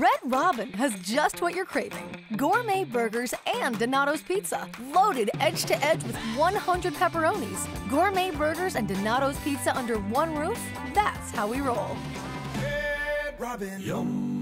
Red Robin has just what you're craving gourmet burgers and Donatos pizza, loaded edge to edge with 100 pepperonis. Gourmet burgers and Donatos pizza under one roof? That's how we roll. Red Robin. Yum.